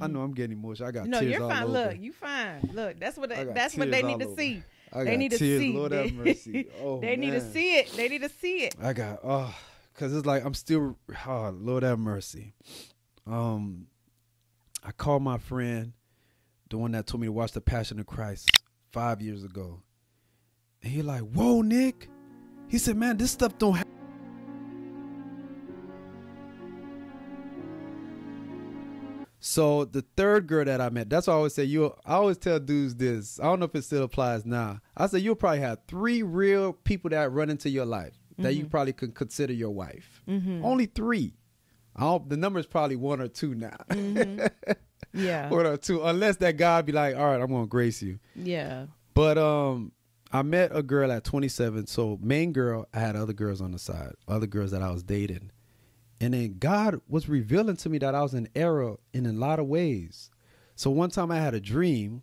I know I'm getting emotional. I got No, tears you're fine. over. Look, you fine. Look, that's what they, that's what they need to over. see. I They need to see. Lord have mercy. Oh, they need to see it. They need to see it. I got oh, cause it's like I'm still oh, Lord have mercy. Um, I called my friend, the one that told me to watch The Passion of Christ five years ago, and he like, whoa, Nick. He said, man, this stuff don't. Ha-. So the third girl that I met, that's why I always say you. I always tell dudes this. I don't know if it still applies now. I say you'll probably have three real people that run into your life that you mm-hmm. probably could consider your wife. Mm-hmm. Only three. I don't, the number is probably one or two now. Mm-hmm. Yeah. one or two, unless that guy be like, all right, I'm gonna grace you. yeah. But um, I met a girl at 27. So main girl, I had other girls on the side, other girls that I was dating, and then God was revealing to me that I was in error in a lot of ways. So one time I had a dream,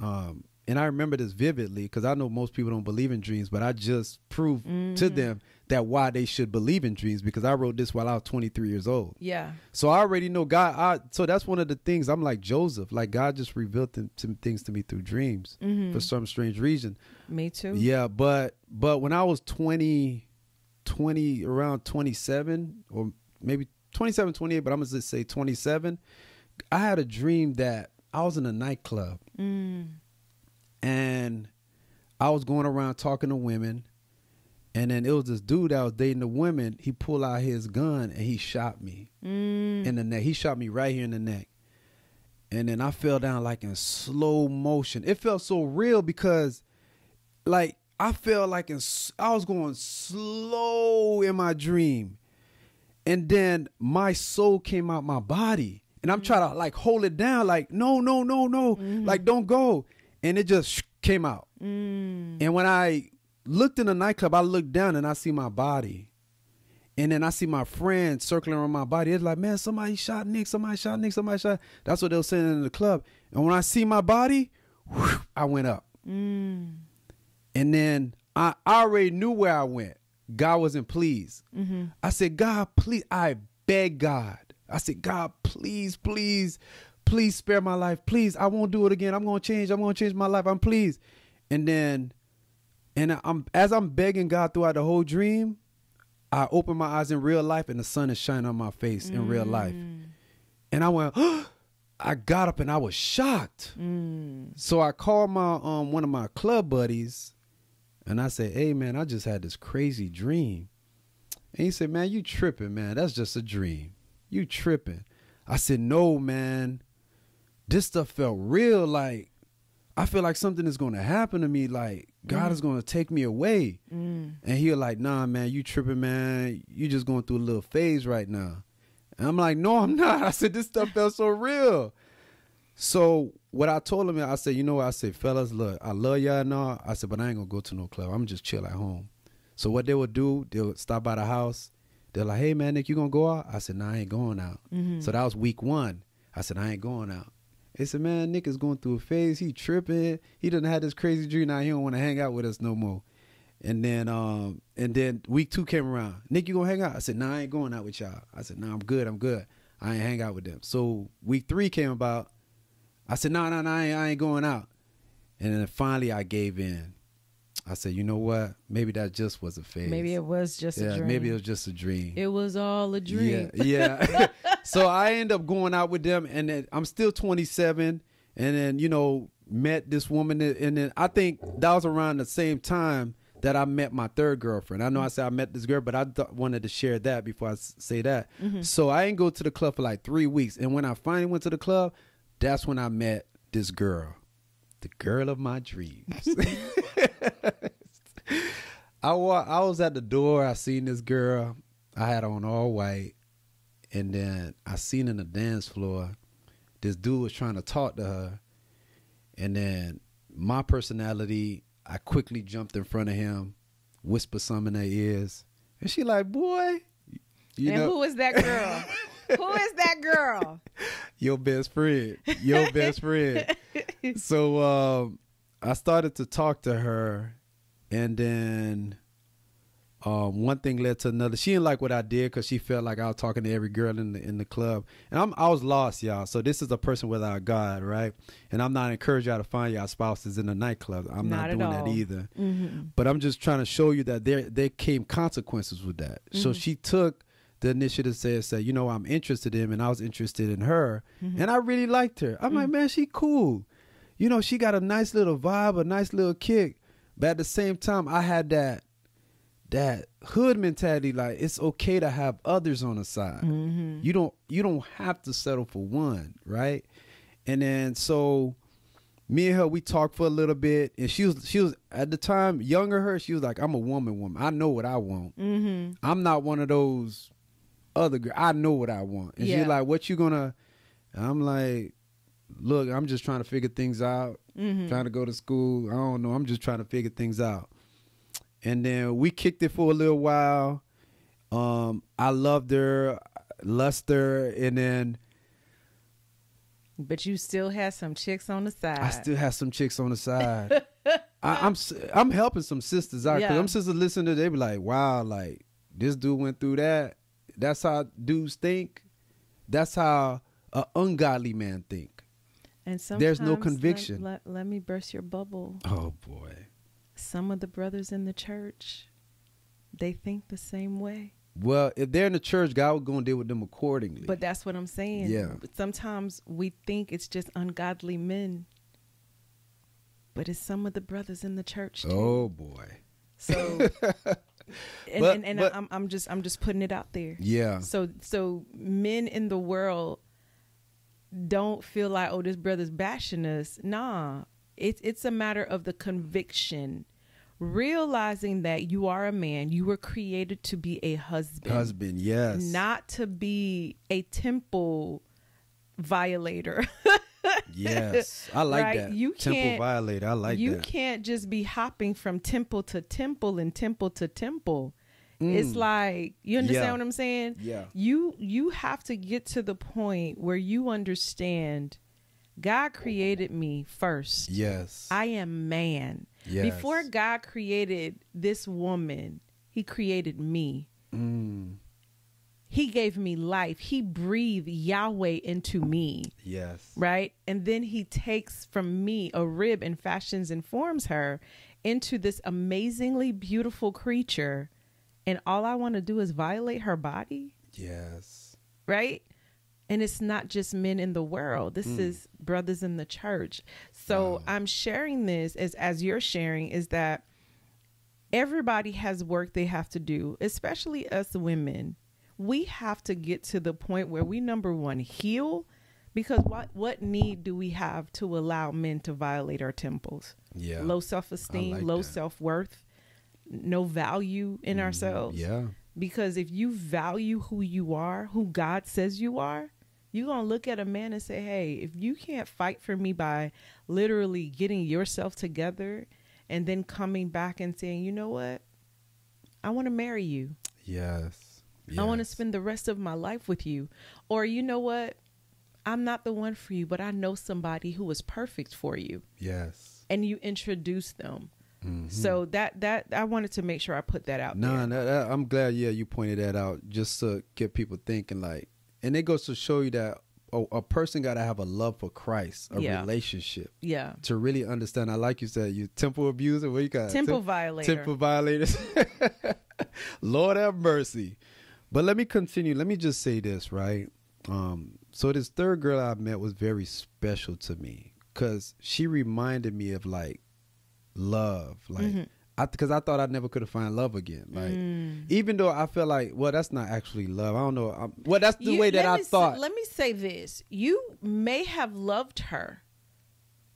um, and I remember this vividly because I know most people don't believe in dreams, but I just proved to them that why they should believe in dreams because I wrote this while I was 23 years old. Yeah. So I already know God. I, so that's one of the things I'm like Joseph. Like God just revealed them, some things to me through dreams for some strange reason. Me too. Yeah, but but when I was 20, 20 around 27 or maybe 27, 28, but I'm gonna just say 27, I had a dream that I was in a nightclub Mm. and I was going around talking to women. And then it was this dude that was dating the women. He pulled out his gun and he shot me Mm. in the neck. He shot me right here in the neck. And then I fell down like in slow motion. It felt so real because like I felt like in, I was going slow in my dream. And then my soul came out my body. And I'm trying to like hold it down like no no no no like don't go. And it just came out. Mm. And when I looked in the nightclub, I looked down and I see my body. And then I see my friends circling around my body. It's like, man, somebody shot Nick, somebody shot Nick, somebody shot. That's what they were saying in the club. And when I see my body, whew, I went up. Mm. And then I, I already knew where I went. God wasn't pleased. Mm-hmm. I said, God, please, I beg God. I said, God, please, please, please spare my life. Please, I won't do it again. I'm gonna change. I'm gonna change my life. I'm pleased. And then, and I'm as I'm begging God throughout the whole dream, I open my eyes in real life, and the sun is shining on my face in real life. And I went, I got up and I was shocked. Mm. So I called my um one of my club buddies, and I said, "Hey man, I just had this crazy dream." And he said, "Man, you tripping, man? That's just a dream. You tripping?" I said, "No, man. This stuff felt real. Like I feel like something is going to happen to me. Like God is going to take me away." Mm. And he was like, "Nah, man, you tripping, man. You just going through a little phase right now." And I'm like, "No, I'm not." I said, "This stuff felt so real." So what I told him, I said, you know what? I said, fellas, look, I love y'all and all. I said, but I ain't gonna go to no club. I'm just chill at home. So what they would do, they'll stop by the house. They're like, hey man, Nick, you gonna go out? I said, nah, I ain't going out. Mm-hmm. So that was week one. I said, I ain't going out. They said, man, Nick is going through a phase. He tripping. He done had this crazy dream. Now he don't want to hang out with us no more. And then, um, and then week two came around. Nick, you gonna hang out? I said, nah, I ain't going out with y'all. I said, nah, I'm good. I'm good. I ain't hang out with them. So week three came about. I said, no, no, no, I ain't, I ain't going out. And then finally I gave in. I said, you know what? Maybe that just was a phase. Maybe it was just yeah, a dream. maybe it was just a dream. It was all a dream. Yeah, yeah. so I end up going out with them, and then I'm still 27, and then you know met this woman, and then I think that was around the same time that I met my third girlfriend. I know I said I met this girl, but I th- wanted to share that before I s- say that. Mm-hmm. So I didn't go to the club for like three weeks, and when I finally went to the club, that's when I met this girl, the girl of my dreams. I wa- I was at the door. I seen this girl. I had on all white, and then I seen in the dance floor, this dude was trying to talk to her, and then my personality, I quickly jumped in front of him, whispered some in her ears, and she like, "Boy, you and know, who is that girl? who is that girl? your best friend, your best friend." so um, I started to talk to her, and then um, one thing led to another. She didn't like what I did because she felt like I was talking to every girl in the in the club, and I'm I was lost, y'all. So this is a person without God, right? And I'm not encouraging y'all to find y'all spouses in the nightclub. I'm not, Not doing that either. Mm-hmm. But I'm just trying to show you that there there came consequences with that. So Mhm. she took the initiative to say, say, you know, I'm interested in him, and I was interested in her, and I really liked her. I'm like, Mm. man, she cool. You know, she got a nice little vibe, a nice little kick. But at the same time, I had that that hood mentality. Like it's okay to have others on the side. Mm-hmm. You don't you don't have to settle for one, right? And then so me and her we talked for a little bit, and she was she was at the time younger her. She was like, I'm a woman, woman. I know what I want. Mm-hmm. I'm not one of those other girl. I know what I want. And Yeah. she's like, what you gonna? I'm like, look, I'm just trying to figure things out. Mm-hmm. Trying to go to school. I don't know. I'm just trying to figure things out. And then we kicked it for a little while. Um, I loved her, luster, and then But you still had some chicks on the side. I still have some chicks on the side. I, I'm s- I'm helping some sisters out because Yeah. them sisters listen to they be like, wow, like this dude went through that. That's how dudes think. That's how a ungodly man think. and there's no sometimes let- conviction. Let, let me burst your bubble. Oh boy. Some of the brothers in the church, they think the same way. Well, if they're in the church, God was gonna deal with them accordingly. But that's what I'm saying. Yeah. But Sometimes we think it's just ungodly men. But it's some of the brothers in the church too. oh boy. So and, But- and, and but- I'm I'm just I'm just putting it out there. Yeah. So so men in the world don't feel like oh this brother's bashing us. Nah, it's it's a matter of the conviction, realizing that you are a man. You were created to be a husband, Husband, yes. not to be a temple violator. yes. I like Right? that. You Temple violator. I like that. you that. can't just be hopping from temple to temple and temple to temple. It's Mm. like you understand Yeah. what I'm saying? Yeah. You you have to get to the point where you understand God created me first. Yes. I am man. yes. Before God created this woman, he created me. Mm. He gave me life. He breathed Yahweh into me, Yes. right? And then he takes from me a rib and fashions and forms her into this amazingly beautiful creature. And all I want to do is violate her body? Yes. right? And it's not just men in the world. This Mm. is brothers in the church. So Wow. I'm sharing this as as you're sharing is that everybody has work they have to do, especially us women. We have to get to the point where we number one heal because what what need do we have to allow men to violate our temples? Yeah. Low self-esteem, like low that. self-worth, no value in mm, ourselves Yeah. because if you value who you are, who God says you are, you're going to look at a man and say, hey, if you can't fight for me by literally getting yourself together and then coming back and saying, you know what? I want to marry you. Yes. I want to spend the rest of my life with you. Or, you know what? I'm not the one for you, but I know somebody who is perfect for you. Yes. And you introduce them. Mhm. So that that I wanted to make sure I put that out No, there. no, I'm glad. Yeah, you pointed that out just to get people thinking. Like, and it goes to show you that a, a person got to have a love for Christ, a Yeah. relationship Yeah. to really understand. I like you said, you temple abuser. What you got? Temple Tem- violator. temple violators. Lord have mercy. But let me continue. Let me just say this, right? Um, so this third girl I met was very special to me because she reminded me of like love, like Mhm. I because I thought I never could have find love again, like. Mm. Even though I feel like, well, that's not actually love. I don't know. i well, that's the You- way that I me say- thought. let me say this: you may have loved her,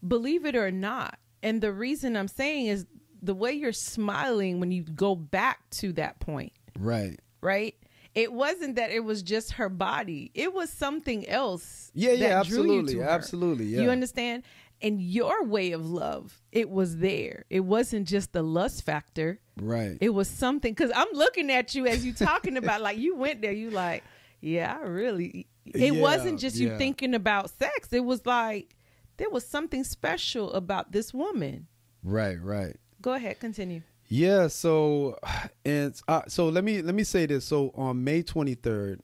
believe it or not, and the reason I'm saying is the way you're smiling when you go back to that point, right. right? It wasn't that it was just her body; it was something else. Yeah, yeah, you absolutely, absolutely. Yeah. You understand? And your way of love, it was there. It wasn't just the lust factor. right. It was something because I'm looking at you as you talking about like you went there. You like, yeah, I really. It Yeah, wasn't just you yeah. thinking about sex. It was like there was something special about this woman. right. Right. Go ahead, continue. Yeah, so and uh, so let me let me say this. So on May 23rd,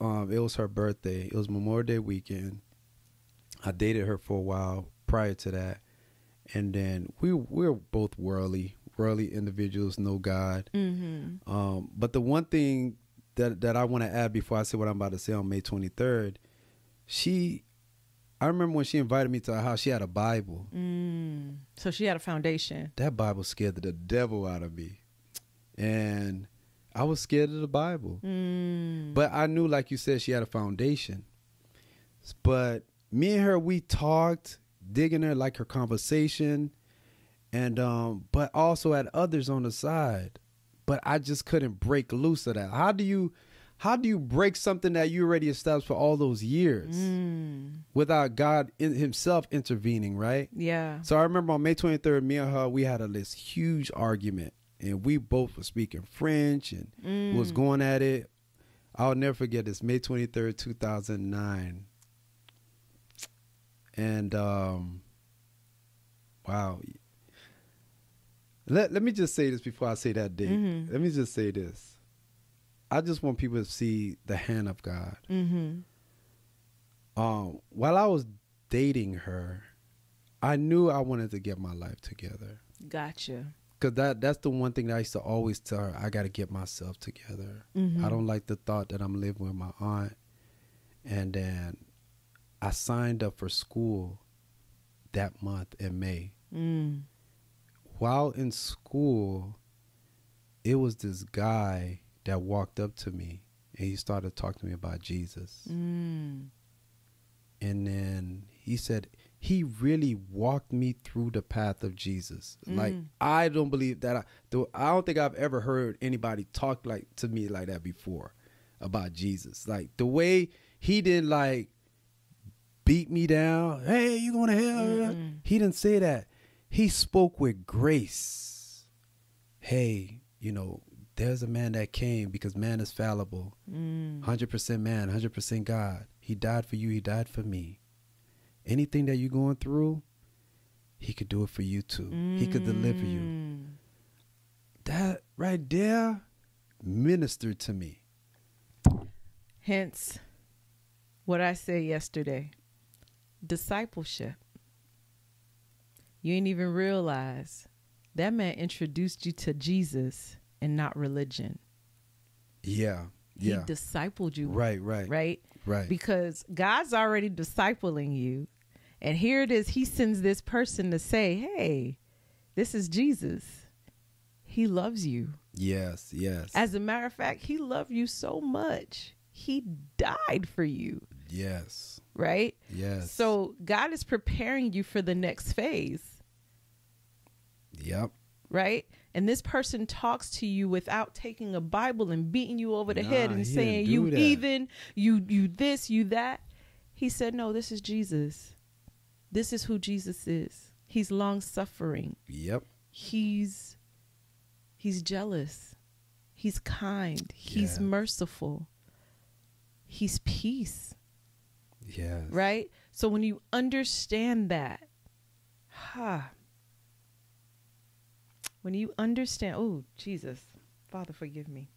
um, it was her birthday. It was Memorial Day weekend. I dated her for a while prior to that, and then we we were both worldly, worldly individuals, no God. Mm-hmm. Um, but the one thing that that I want to add before I say what I'm about to say on May 23rd, she, I remember when she invited me to her house, she had a Bible. Mm. So she had a foundation. That Bible scared the devil out of me, and I was scared of the Bible. Mm. But I knew, like you said, she had a foundation. But me and her, we talked, digging her like her conversation, and um, but also had others on the side. But I just couldn't break loose of that. How do you, how do you break something that you already established for all those years Mm. without God in Himself intervening? Right. Yeah. So I remember on May 23rd, me and her, we had a this huge argument, and we both were speaking French and Mm. was going at it. I'll never forget this. May 23rd, 2009. And um wow. Let let me just say this before I say that date. Mhm. Let me just say this. I just want people to see the hand of God. Mm-hmm. Um while I was dating her, I knew I wanted to get my life together. Gotcha. Cause that that's the one thing that I used to always tell her. I got to get myself together. Mhm. I don't like the thought that I'm living with my aunt. And then I signed up for school that month in May. Mm. While in school, it was this guy that walked up to me and he started talking to me about Jesus. Mm. And then he said he really walked me through the path of Jesus. Like Mm. I don't believe that I though I don't think I've ever heard anybody talk like to me like that before about Jesus. Like the way he didn't like beat me down. Hey, you going to hell? Mm-mm. He didn't say that. He spoke with grace. Hey, you know, there's a man that came because man is fallible. Mm. 100% man, 100% God. He died for you, he died for me. Anything that you're going through, he could do it for you too. He could deliver you. Mm. That right there ministered to me. Hence, what I said yesterday discipleship. You ain't even realize that man introduced you to Jesus and not religion. Yeah. Yeah. He discipled you, right, right. right? Right. Because God's already discipling you. And here it is, He sends this person to say, Hey, this is Jesus. He loves you. yes, yes. As a matter of fact, He loved you so much, He died for you, yes. right? Yes. So God is preparing you for the next phase, Yep. Right? And this person talks to you without taking a Bible and beating you over the Nah, head and he saying you that. even, you you this, you that. He said, "No, this is Jesus. This is who Jesus is. He's long suffering. Yep. He's he's jealous. He's kind. He's Yes. merciful. He's peace." Yes. right? So when you understand that, ha, when you understand, oh, Jesus, Father, forgive me.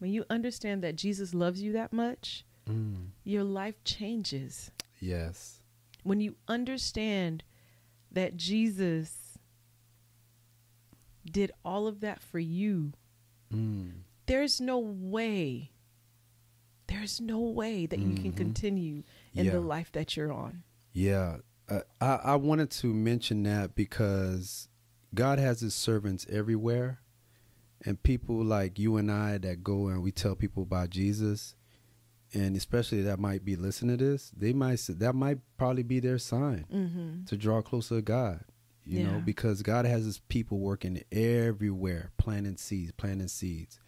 When you understand that Jesus loves you that much, Mm. your life changes. Yes. When you understand that Jesus did all of that for you, Mm. there's no way, there's no way that you can Mhm. continue in Yeah. the life that you're on. Yeah, uh, I I wanted to mention that because God has His servants everywhere, and people like you and I that go and we tell people about Jesus, and especially that might be listening to this, they might say, that might probably be their sign Mm-hmm. to draw closer to God. You know, because God has His people working everywhere, planting seeds, planting seeds.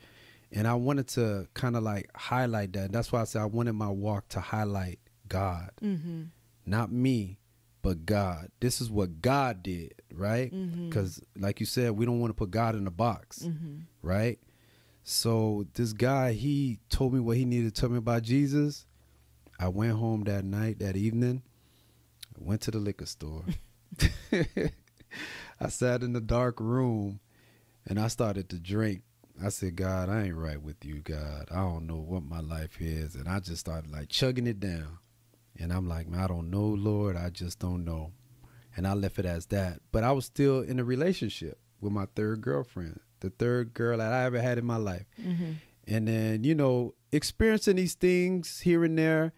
And I wanted to kind of like highlight that. That's why I said I wanted my walk to highlight God Mm-hmm. not me, but God. This is what God did, right? Because, like you said, we don't want to put God in a box, Mm-hmm. right? So this guy, he told me what he needed to tell me about Jesus. I went home that night, that evening. I went to the liquor store. I sat in the dark room and I started to drink. I said, God, I ain't right with you, God. I don't know what my life is. And I just started like chugging it down. And I'm like, man, I don't know, Lord. I just don't know. And I left it as that. But I was still in a relationship with my third girlfriend, the third girl that I ever had in my life. Mm-hmm. And then, you know, experiencing these things here and there.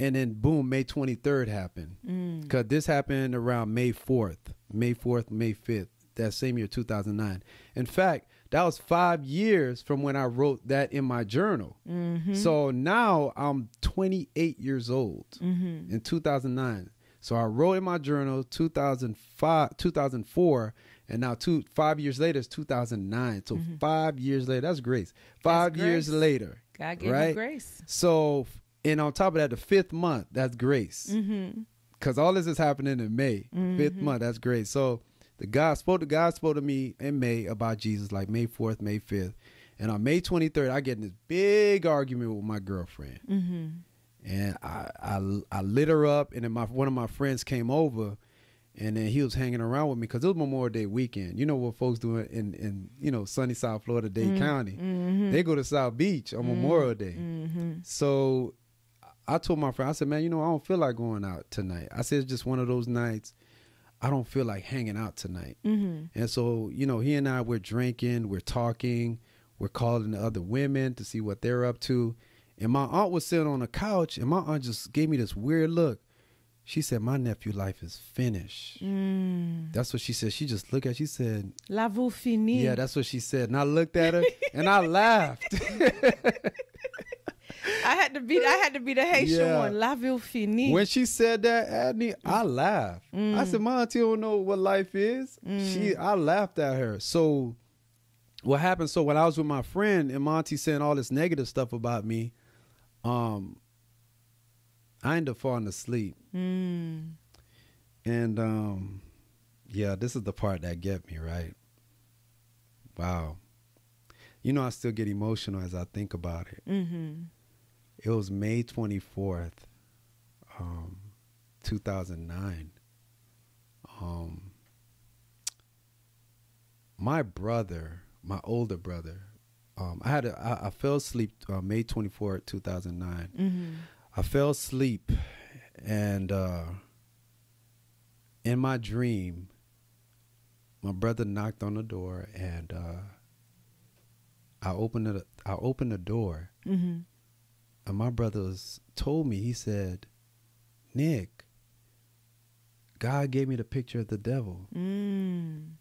And then, boom, May 23rd happened. Mm. Because this happened around May 4th, May 4th, May 5th, that same year, 2009. In fact, that was five years from when I wrote that in my journal. Mm-hmm. So now I'm 28 years old mm-hmm. in 2009. So I wrote in my journal 2005, 2004, and now two five years later it's 2009. So five years later, that's grace. Five years grace. later, God gave right? you grace. so and on top of that, the fifth month, that's grace Mm-hmm. because all this is happening in May, fifth Mhm. month. That's great. So the God spoke to God spoke to me in May about Jesus, like May fourth, May fifth, and on May twenty third, I get in this big argument with my girlfriend, Mm-hmm. and I I, I lit her up, and then my one of my friends came over. And then he was hanging around with me because it was Memorial Day weekend. You know what folks do in, in you know sunny South Florida, Dade County. Mm-hmm. They go to South Beach on Memorial Day. Mm-hmm. So I told my friend, I said, man, you know, I don't feel like going out tonight. I said, it's just one of those nights. I don't feel like hanging out tonight. Mm-hmm. And so, you know, he and I, we're drinking, we're talking, we're calling the other women to see what they're up to. And my aunt was sitting on the couch, and my aunt just gave me this weird look. She said, my nephew life is finished. Mm. That's what she said. She just looked at, she said, La vous fini. yeah, that's what she said. And I looked at her, and I laughed. I had to be. I had to be the Haitian Yeah. one. La ville fini. When she said that, Adney, I laughed. I Mm. said, "My auntie don't know what life is." She, I laughed at her. So, what happened? So when I was with my friend and Monty saying all this negative stuff about me, um, I ended up falling asleep, Mm. and um, yeah, this is the part that get me right. Wow, you know, I still get emotional as I think about it. Mm-hmm. It was May 24th, um, 2009. Um, my brother, my older brother, um, I had a, I, I fell asleep uh, May 24th, 2009. Mm-hmm. I fell asleep and uh, in my dream, my brother knocked on the door and uh, I opened it. I opened the door Mm-hmm. And my brothers told me, he said, Nick, God gave me the picture of the devil. Mm.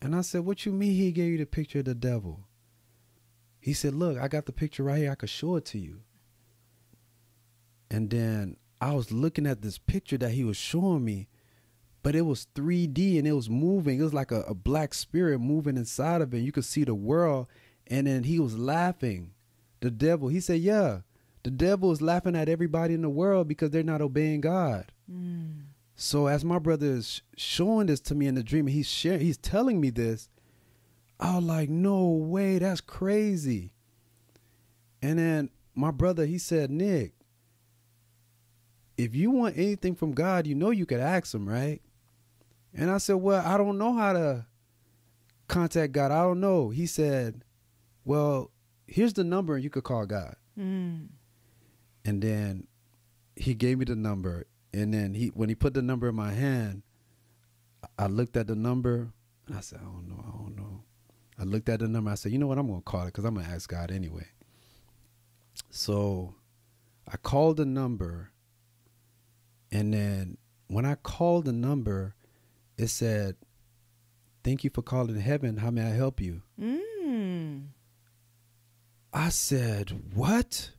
And I said, What you mean he gave you the picture of the devil? He said, Look, I got the picture right here. I could show it to you. And then I was looking at this picture that he was showing me, but it was 3D and it was moving. It was like a, a black spirit moving inside of it. You could see the world. And then he was laughing. The devil. He said, Yeah, the devil is laughing at everybody in the world because they're not obeying God. Mm. So as my brother is showing this to me in the dream, he's sharing, he's telling me this. I was like, no way, that's crazy. And then my brother, he said, Nick, if you want anything from God, you know you could ask him, right? And I said, well, I don't know how to contact God. I don't know. He said, well, here's the number and you could call God. Mm. And then he gave me the number. And then he when he put the number in my hand, I looked at the number and I said, I don't know, I don't know. I looked at the number, I said, you know what, I'm gonna call it because I'm gonna ask God anyway. So I called the number and then when I called the number, it said, Thank you for calling heaven. How may I help you? Mm. I said, What?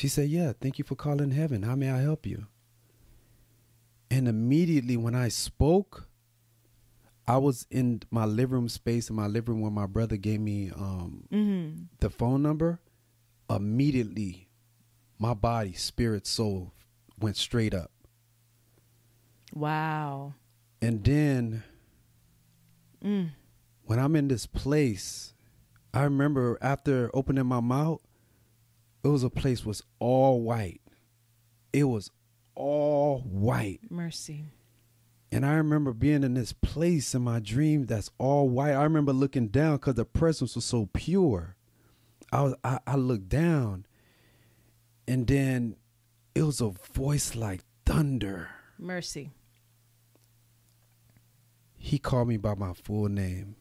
She said, Yeah, thank you for calling heaven. How may I help you? And immediately when I spoke, I was in my living room space in my living room where my brother gave me um, Mm-hmm. the phone number. Immediately, my body, spirit, soul went straight up. Wow. And then Mm. when I'm in this place, I remember after opening my mouth, it was a place was all white. It was all white. Mercy. And I remember being in this place in my dream that's all white. I remember looking down because the presence was so pure. I was I, I looked down and then it was a voice like thunder. Mercy. He called me by my full name.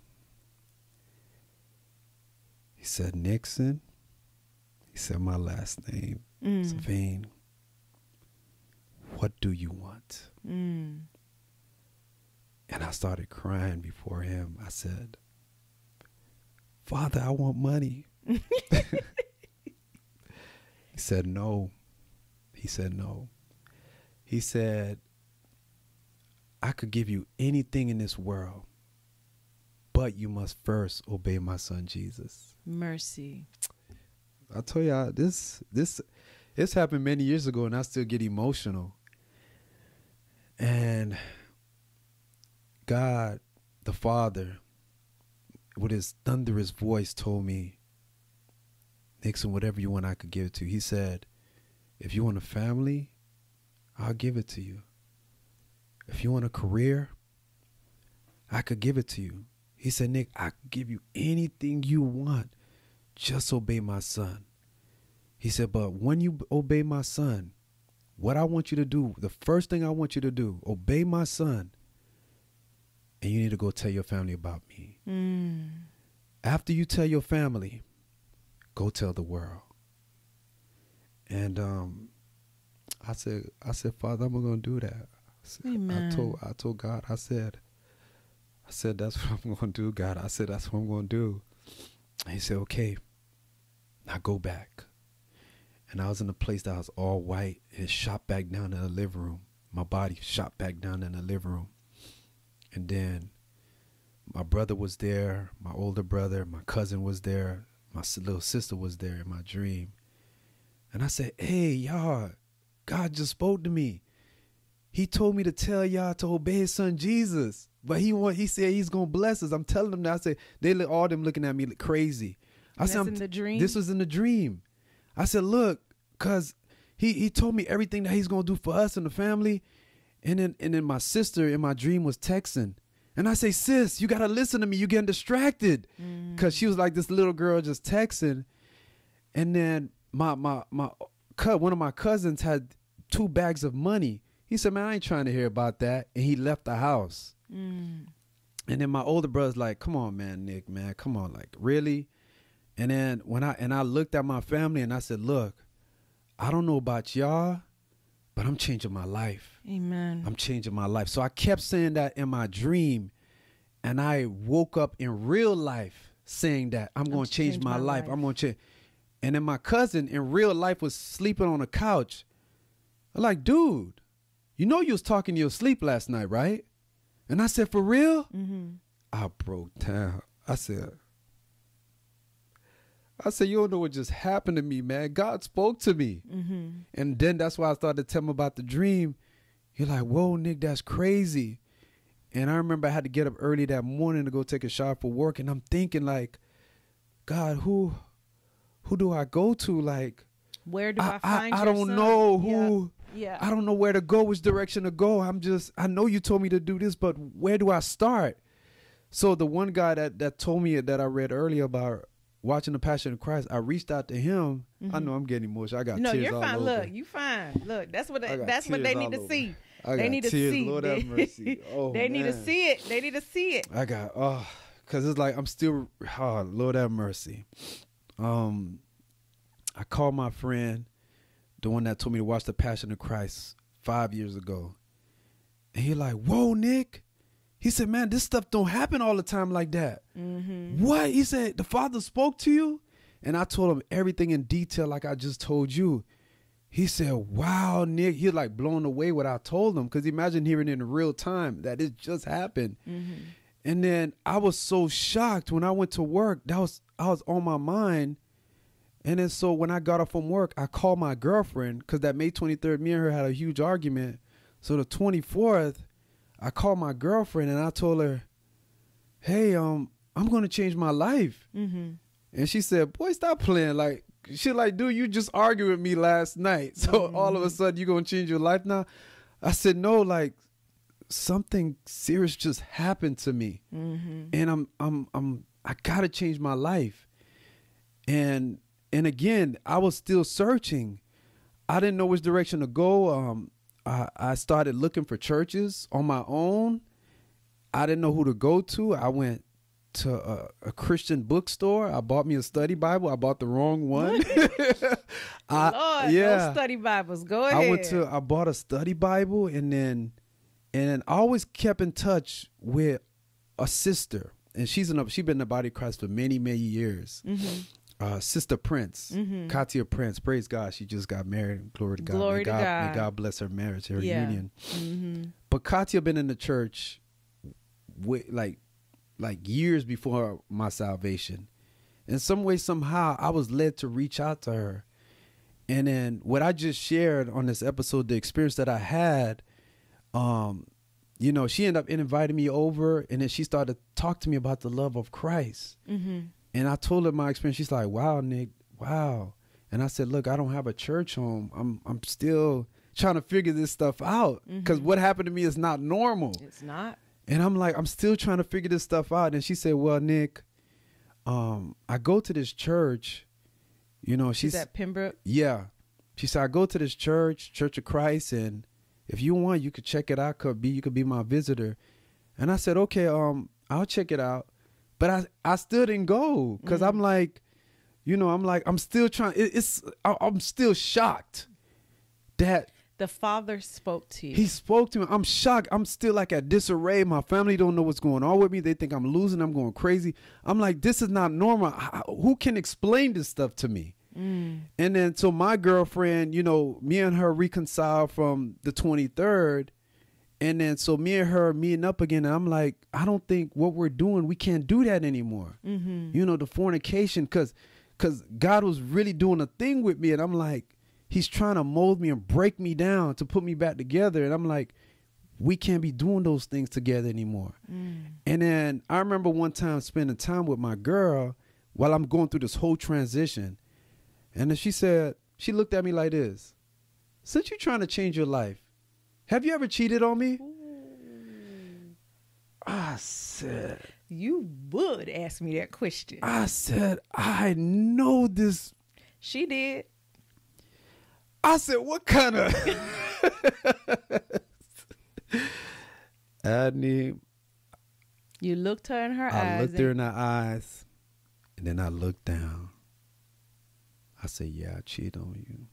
He said, Nixon. He said my last name. Mm. Vane. What do you want? Mm. And I started crying before him. I said, Father, I want money. he said, No. He said, No. He said, I could give you anything in this world, but you must first obey my son Jesus. Mercy. I tell y'all this this this happened many years ago and I still get emotional. And God the Father with his thunderous voice told me, Nixon, whatever you want I could give it to you. He said, if you want a family, I'll give it to you. If you want a career, I could give it to you. He said, Nick, I could give you anything you want just obey my son. He said, but when you obey my son, what I want you to do, the first thing I want you to do, obey my son. And you need to go tell your family about me. Mm. After you tell your family, go tell the world. And um, I said, I said, Father, I'm gonna do that. I, said. I told, I told God, I said, I said that's what I'm gonna do, God. I said that's what I'm gonna do. And he said, okay, now go back. And I was in a place that was all white. It shot back down in the living room. My body shot back down in the living room. And then my brother was there, my older brother, my cousin was there, my little sister was there in my dream. And I said, hey, y'all, God just spoke to me. He told me to tell y'all to obey his son Jesus. But he want, he said he's gonna bless us. I'm telling them that. I said they look all them looking at me like crazy. I said in the dream? This was in the dream. I said, look, cause he he told me everything that he's gonna do for us and the family. And then and then my sister in my dream was texting. And I say, sis, you gotta listen to me. You getting distracted. Mm. Cause she was like this little girl just texting. And then my my my cut one of my cousins had two bags of money. He said, Man, I ain't trying to hear about that. And he left the house. Mm. And then my older brother's like, "Come on, man, Nick, man, come on, like, really?" And then when I and I looked at my family and I said, "Look, I don't know about y'all, but I'm changing my life. Amen. I'm changing my life." So I kept saying that in my dream, and I woke up in real life saying that I'm going to change, change my, my life. life. I'm going to change. And then my cousin in real life was sleeping on a couch. I'm like, dude, you know you was talking to your sleep last night, right? And I said, for real? mm-hmm. I broke down. I said, I said, you don't know what just happened to me, man. God spoke to me. Mm-hmm. And then that's why I started to tell him about the dream. You're like, whoa, Nick, that's crazy. And I remember I had to get up early that morning to go take a shower for work. And I'm thinking, like, God, who who do I go to? Like, Where do I, I, find I, your don't son? know who. Yeah. I don't know where to go, which direction to go. I'm just, I know you told me to do this, but where do I start? So the one guy that that told me that I read earlier about watching the Passion of Christ, I reached out to him. I know I'm getting emotional. I got Mm-hmm. no, tears you're fine. over. Look, you fine. Look, that's what they, that's what they need to over. see. I they need to see. Lord have mercy. Oh, they need to see it. They need to see it. I got oh, cause it's like I'm still oh, Lord have mercy. Um, I called my friend, the one that told me to watch the Passion of Christ five years ago, and he like, whoa, Nick. He said, man, this stuff don't happen all the time like that. Mm-hmm. What? He said, the Father spoke to you, and I told him everything in detail, like I just told you. He said, "Wow, Nick." He like blown away what I told him because imagine hearing it in real time that it just happened. Mm-hmm. And then I was so shocked when I went to work. That was I was on my mind. And then so when I got off from work, I called my girlfriend because that May 23rd, me and her had a huge argument. So the 24th, I called my girlfriend and I told her, "Hey, um, I'm gonna change my life." Mm-hmm. And she said, "Boy, stop playing." Like she like, "Dude, you just argued with me last night, so all of a sudden you gonna change your life now?" I said, "No, like." something serious just happened to me, Mm-hmm. and I'm I'm I'm I gotta change my life, and and again I was still searching. I didn't know which direction to go. Um, I I started looking for churches on my own. I didn't know who to go to. I went to a, a Christian bookstore. I bought me a study Bible. I bought the wrong one. I, Lord, those study Bibles. Go ahead. I went to I bought a study Bible and then and I always kept in touch with a sister. And she's in a, she been in the body of Christ for many, many years. Mm-hmm. Uh, sister Prince, Mhm. Katia Prince. Praise God. She just got married. Glory to God. Glory may to God, God. May God bless her marriage, her Yeah. union. Mm-hmm. But Katia been in the church with like like years before my salvation. In some way, somehow, I was led to reach out to her. And then what I just shared on this episode, the experience that I had, um, you know, she ended up inviting me over and then she started to talk to me about the love of Christ. Mm-hmm. And I told her my experience. She's like, "Wow, Nick, wow." And I said, "Look, I don't have a church home. I'm I'm still trying to figure this stuff out because Mhm. what happened to me is not normal." It's not. And I'm like, I'm still trying to figure this stuff out. And she said, "Well, Nick, um, I go to this church. You know, She's she's at Pembroke. yeah. She said, I go to this church, Church of Christ, and if you want, you could check it out. Could be you could be my visitor. And I said, okay, um, I'll check it out. But I I still didn't go because I'm like, you know, I'm like I'm still trying. It, it's I, I'm still shocked that The father spoke to you. he spoke to me. I'm shocked. I'm still like at disarray. My family don't know what's going on with me. They think I'm losing. I'm going crazy. I'm like, this is not normal. How- Who can explain this stuff to me? Mm. And then so my girlfriend, you know, me and her reconciled from the 23rd. And then so me and her meeting up again. And I'm like, I don't think what we're doing, we can't do that anymore. Mm-hmm. You know, the fornication, cause cause God was really doing a thing with me. And I'm like, He's trying to mold me and break me down to put me back together. And I'm like, we can't be doing those things together anymore. Mm. And then I remember one time spending time with my girl while I'm going through this whole transition. And then she said, she looked at me like this Since you're trying to change your life, have you ever cheated on me? I said, You would ask me that question. I said, I know this. She did. I said, what kind of. Adney, You looked her in her I eyes. I looked her in her eyes, and then I looked down. I said, "Yeah, I cheated on you.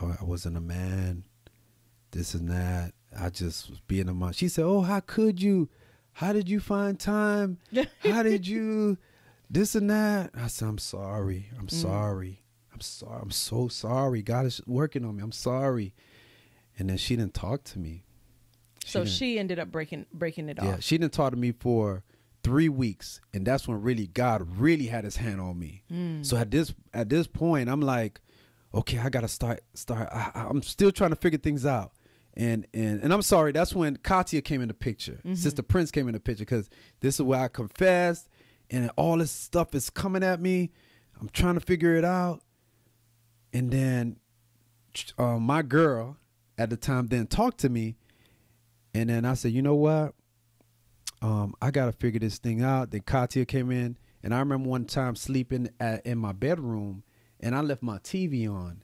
I, I wasn't a man. This and that. I just was being a mom." She said, "Oh, how could you? How did you find time? How did you? This and that." I said, "I'm sorry. I'm Mm. sorry. I'm sorry. I'm so sorry. God is working on me. I'm sorry." And then she didn't talk to me. so didn't- she ended up breaking breaking it off. yeah, she didn't talk to me for three weeks, and that's when really God really had His hand on me. Mm. So at this at this point, I'm like, okay, I gotta start start. I- I'm still trying to figure things out, and and and I'm sorry. That's when Katia came in the picture. Mhm. Sister Prince came in the picture because this is where I confessed, and all this stuff is coming at me. I'm trying to figure it out, and then uh, my girl at the time then talked to me, and then I said, you know what? Um, I gotta figure this thing out. Then Katia came in, and I remember one time sleeping at, in my bedroom, and I left my TV on,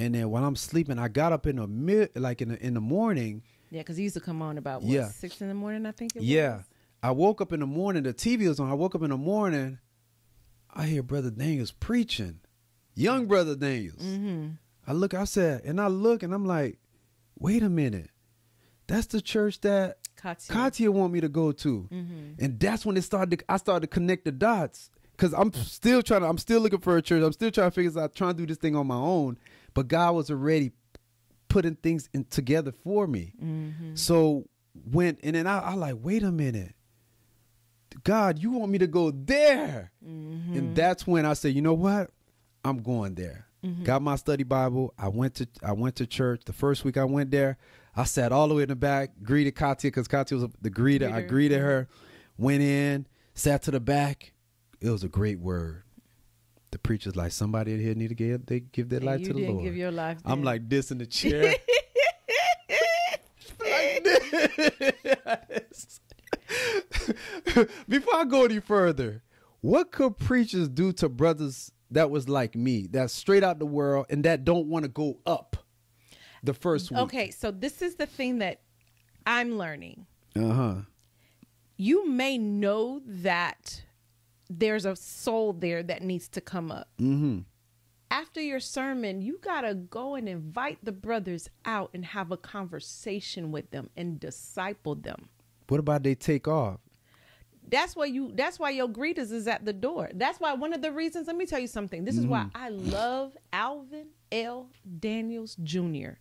and then while I'm sleeping, I got up in the mid, like in the in the morning. Yeah, because he used to come on about what Yeah. six in the morning, I think it Yeah. I woke up in the morning. The TV was on. I woke up in the morning. I hear Brother Daniels preaching, young Brother Daniels. Mm-hmm. I look, I said, and I look, and I'm like, wait a minute, that's the church that Katia. Katia want me to go to. Mm-hmm. And that's when it started. To, I started to connect the dots because I'm still trying to. I'm still looking for a church. I'm still trying to figure this out. Trying to do this thing on my own. But God was already putting things in, together for me. Mm-hmm. So when and then I, I like, wait a minute, God, you want me to go there? Mm-hmm. And that's when I said, you know what, I'm going there. Mhm. Got my study Bible. I went to I went to church. The first week I went there, I sat all the way in the back, greeted Katia because Katia was the greeter. I greeted her, went in, sat to the back. It was a great word the preacher's like, somebody in here need to give they give their and life to the Lord. Give your life. I'm like this in the chair. like this. Before I go any further, what could preachers do to brothers that was like me, that's straight out the world and that don't want to go up? The first one. Okay, so this is the thing that I'm learning. Uh huh. You may know that there's a soul there that needs to come up. Mm-hmm. After your sermon, you got to go and invite the brothers out and have a conversation with them and disciple them. What about they take off? That's why you that's why your greeters is at the door. That's why one of the reasons, let me tell you something. This is why Mm-hmm. I love Alvin L. Daniels Jr.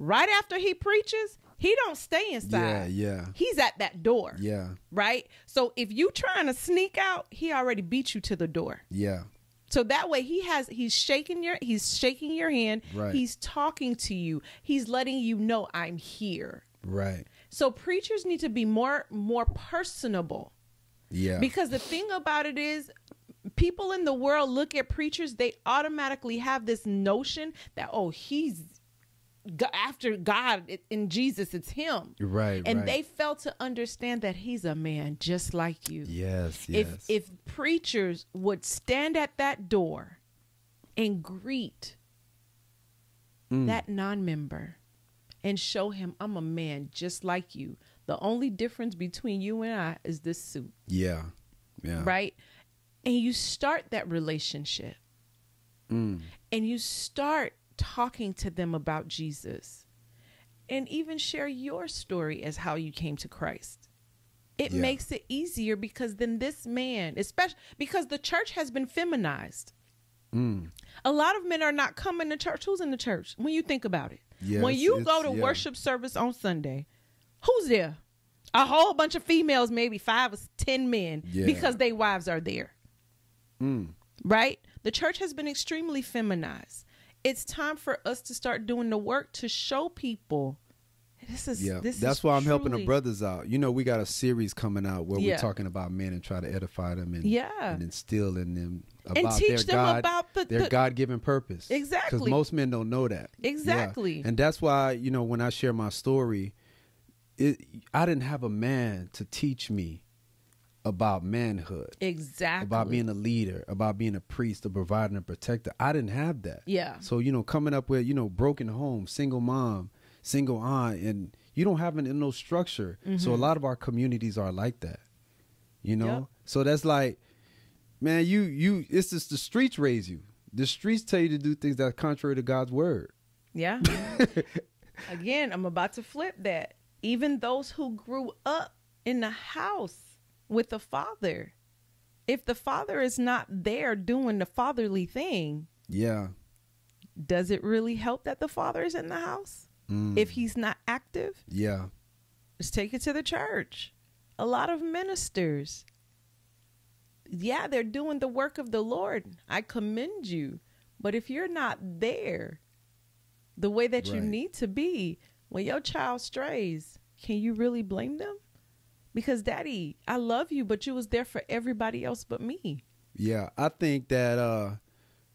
Right after he preaches, he don't stay inside. yeah, yeah. He's at that door. yeah, Right? So if you trying to sneak out, he already beat you to the door. yeah. So that way he has he's shaking your he's shaking your hand. Right. He's talking to you. He's letting you know I'm here. Right. So preachers need to be more more personable. Yeah. Because the thing about it is, people in the world look at preachers, they automatically have this notion that, oh, he's after God in Jesus, it's him. right. And right. they fail to understand that he's a man just like you. Yes. Yes. If if preachers would stand at that door and greet Mm. that non-member and show him I'm a man just like you. The only difference between you and I is this suit yeah. Yeah. right? And you start that relationship Mm. and you start talking to them about Jesus and even share your story as how you came to Christ. It Yeah. makes it easier because then this man, especially because the church has been feminized. Mm. A lot of men are not coming to church. Who's in the church? When you think about it. Yes, when you go to yeah. worship service on Sunday, who's there? A whole bunch of females, maybe five or ten men, Yeah. because their wives are there Mm. right? The church has been extremely feminized. It's time for us to start doing the work to show people this is Yeah, this that's is why I'm helping the brothers out. You know, we got a series coming out where Yeah. we're talking about men and try to edify them and Yeah. and instill in them And about teach their them God, about the- their the- God given purpose. exactly because most men don't know that. Yeah. Exactly. and that's why you know when I share my story, it I didn't have a man to teach me about manhood, exactly about being a leader, about being a priest, a provider, and a protector. I didn't have that. yeah So you know, coming up with you know broken home, single mom, single aunt, and you don't have an, no structure. So a mm-hmm. lot of our communities are like that. You know, Yep. so that's like, man, you you it's just the streets raise you. The streets tell you to do things that are contrary to God's word. yeah again i'm about to flip that even those who grew up in the house with the father if the father is not there doing the fatherly thing Yeah. does it really help that the father is in the house Mm. if he's not active yeah. Just take it to the church. A lot of ministers, yeah, they're doing the work of the Lord. I commend you. But if you're not there the way that you need to be, when your child strays, can you really blame them? Because daddy, I love you, but you was there for everybody else but me. Yeah, I think that uh,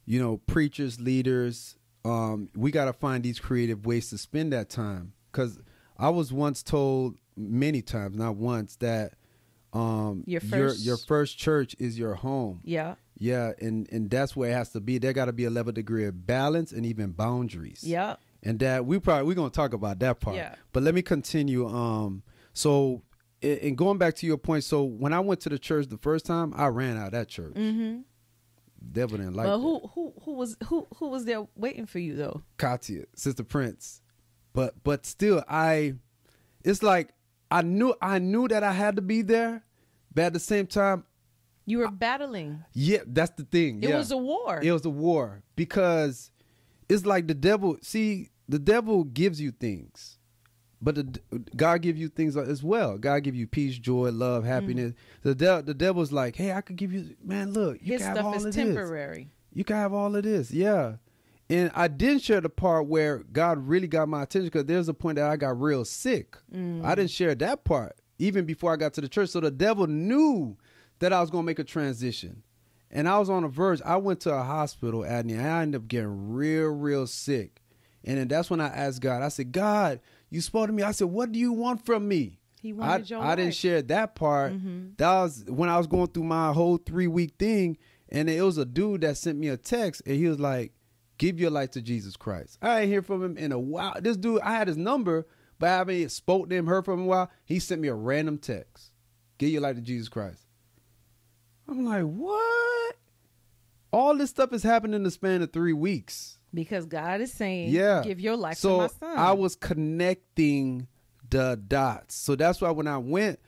you know, preachers, leaders, um, we got to find these creative ways to spend that time. Because I was once told many times, not once, that um, Your your first- your first church is your home. Yeah. Yeah, and and that's where it has to be. There got to be a level degree of balance and even boundaries. Yeah. and that we probably we're gonna talk about that part. Yeah. But let me continue. Um, so and going back to your point, so when I went to the church the first time, I ran out of that church. Mm-hmm. Devil didn't like but that. who who who was who who was there waiting for you though? Katia, Sister Prince. But but still I it's like I knew I knew that I had to be there, but at the same time, You were battling. yeah, that's the thing. It yeah. was a war. It was a war because it's like the devil. See, the devil gives you things, but the, God give you things as well. God give you peace, joy, love, mm. happiness. The de- the devil's like, hey, I could give you, man. Look, you His can have all is of this. temporary. You can have all of this, yeah. And I didn't share the part where God really got my attention because there's a point that I got real sick. I mm. didn't share that part even before I got to the church. So the devil knew that I was going to make a transition. And I was on the verge. I went to a hospital, Adney, and I ended up getting real, real sick. And then that's when I asked God, I said, God, you spoke to me. I said, what do you want from me? He I, your I didn't share that part. Mhm. That was when I was going through my whole three week thing, and it was a dude that sent me a text, and he was like, "Give your life to Jesus Christ." I ain't hear from him in a while. This dude, I had his number, but I haven't spoke to him, heard from him in a while. He sent me a random text, "Give your life to Jesus Christ." I'm like, what? All this stuff has happened in the span of three weeks. Because God is saying, Yeah. give your life so to my son. I was connecting the dots. So that's why when I went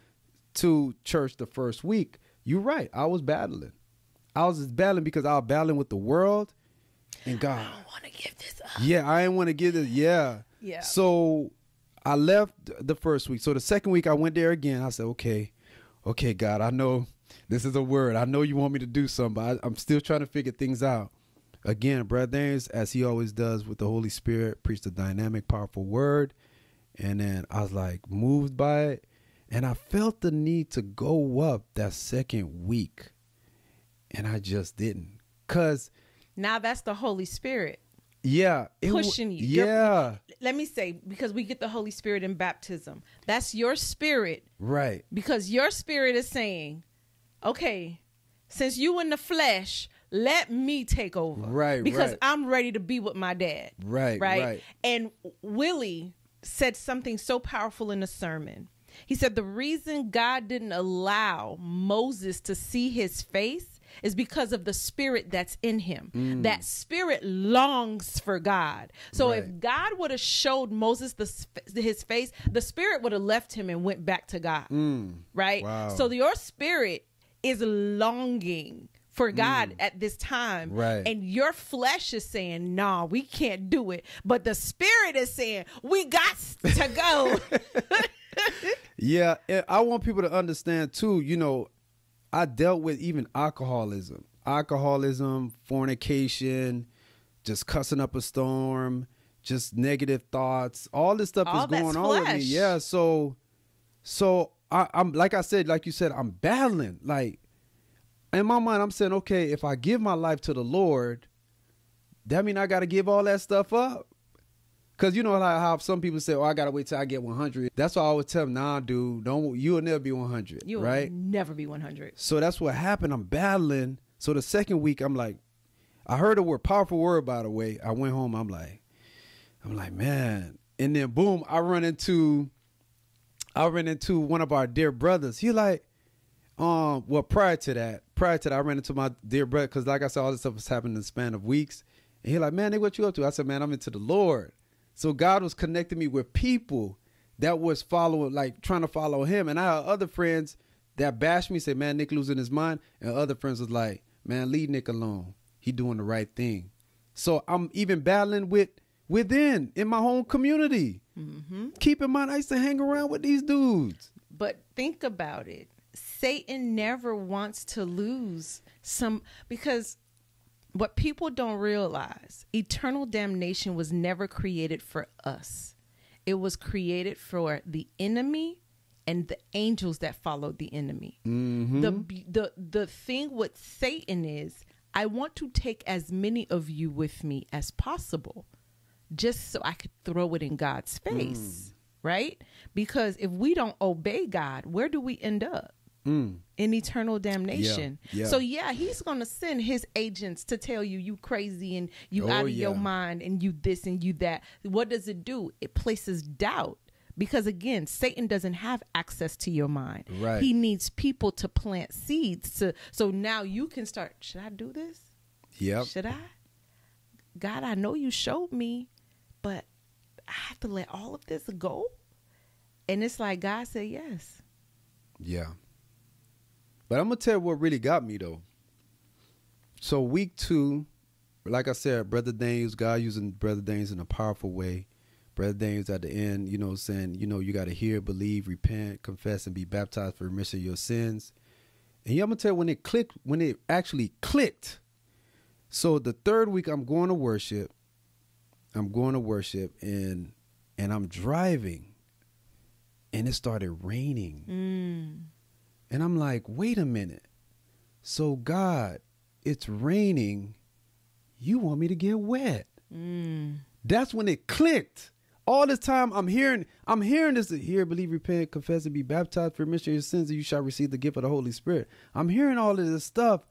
to church the first week, you're right. I was battling. I was just battling because I was battling with the world and God. I don't want to give this up. Yeah, I didn't want to get it. Yeah. Yeah. So I left the first week. So the second week I went there again. I said, okay, okay, God, I know this is a word. I know you want me to do something, but I, I'm still trying to figure things out. Again, Brother Daniels, as he always does with the Holy Spirit, preached a dynamic, powerful word. And then I was like moved by it. And I felt the need to go up that second week. And I just didn't. Cause Now that's the Holy Spirit. yeah, it Pushing you. You're- Yeah. Let me say, because we get the Holy Spirit in baptism. That's your spirit Right. because your spirit is saying, okay, since you in the flesh, let me take over. Right, Because right. I'm ready to be with my dad. Right, Right. right. And Willie said something so powerful in the sermon. He said the reason God didn't allow Moses to see his face is because of the spirit that's in him. Mm. That spirit longs for God. So if God would have showed Moses the, his face, the spirit would have left him and went back to God. Mm. Right? Wow. So your spirit is longing for God mm. at this time. Right. And your flesh is saying, nah, we can't do it. But the spirit is saying, we got to go. Yeah, and I want people to understand too. You know, I dealt with even alcoholism, alcoholism, fornication, just cussing up a storm, just negative thoughts. All this stuff All is going on with me. Yeah, so, so I, I'm like I said, like you said, I'm battling. Like in my mind, I'm saying, okay, if I give my life to the Lord, that mean I got to give all that stuff up. Cause you know how, how some people say, "Oh, I gotta wait till I get 100." That's why I always tell them, "Nah, dude, don't. You'll never be 100, You will right?" never be 100. So that's what happened. I'm battling. So the second week, I'm like, I heard a word, powerful word, by the way. I went home. I'm like, I'm like, man. And then boom, I run into, I run into one of our dear brothers. He like, um, well, prior to that, prior to that, I ran into my dear brother because, like I said, all this stuff was happening in the span of weeks. And he like, man, nigga, what you up to? I said, man, I'm into the Lord. So God was connecting me with people that was following, like trying to follow Him. And I had other friends that bashed me, say, man, Nick losing his mind. And other friends was like, man, leave Nick alone. He doing the right thing. So I'm even battling with within in my home community. Mm-hmm. Keep in mind, I used to hang around with these dudes. But think about it. Satan never wants to lose some because what people don't realize, eternal damnation was never created for us. It was created for the enemy and the angels that followed the enemy. Mm-hmm. The the the thing with Satan is I want to take as many of you with me as possible just so I could throw it in God's mm. face, right? Because if we don't obey God, where do we end up? Mm. In eternal damnation. Yeah, yeah. So yeah, he's gonna send his agents to tell you you crazy and you Oh, out of your mind and you this and you that. What does it do? It places doubt. Because again, Satan doesn't have access to your mind. Right. He needs people to plant seeds to so now you can start, should I do this? Yep. Should I? God, I know you showed me, but I have to let all of this go. And it's like God said yes. Yeah. But I'm gonna tell you what really got me though. So week two, like I said, Brother Daniels, God using Brother Daniels in a powerful way. Brother Daniels at the end, you know, saying, you know, you gotta hear, believe, repent, confess, and be baptized for remission of your sins. And yeah, I'm gonna tell you when it clicked, when it actually clicked. So the third week I'm going to worship. I'm going to worship and and I'm driving and it started raining. Mm. And I'm like, wait a minute. So, God, it's raining. You want me to get wet. Mm. That's when it clicked. all this time I'm hearing I'm hearing this here, believe, repent, confess, and be baptized for remission of your sins, and you shall receive the gift of the Holy Spirit. I'm hearing all of this stuff,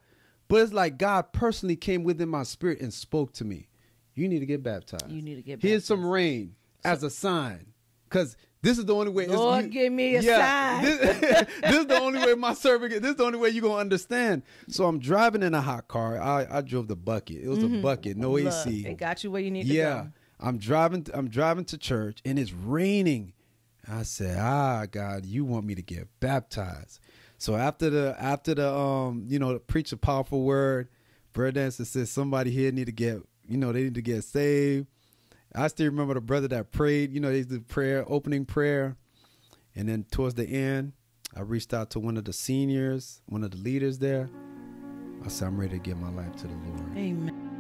but it's like God personally came within my spirit and spoke to me. You need to get baptized. You need to get Here's some rain as a sign. Cause this is the only way. Lord, you- give me a yeah, sign. This, this is the only way my servant. This is the only way you're gonna understand. So I'm driving in a hot car. I, I drove the bucket. It was a bucket, no Look, AC. It got you where you need Yeah, to go. Yeah, I'm driving. I'm driving to church, and it's raining. I said, "Ah, God, you want me to get baptized?" So after the after the um, you know, preach a powerful word, Brother Daniels says somebody here need to get, you know, they need to get saved. I still remember the brother that prayed. You know, they did prayer, opening prayer, and then towards the end, I reached out to one of the seniors, one of the leaders there. I said, "I'm ready to give my life to the Lord." Amen.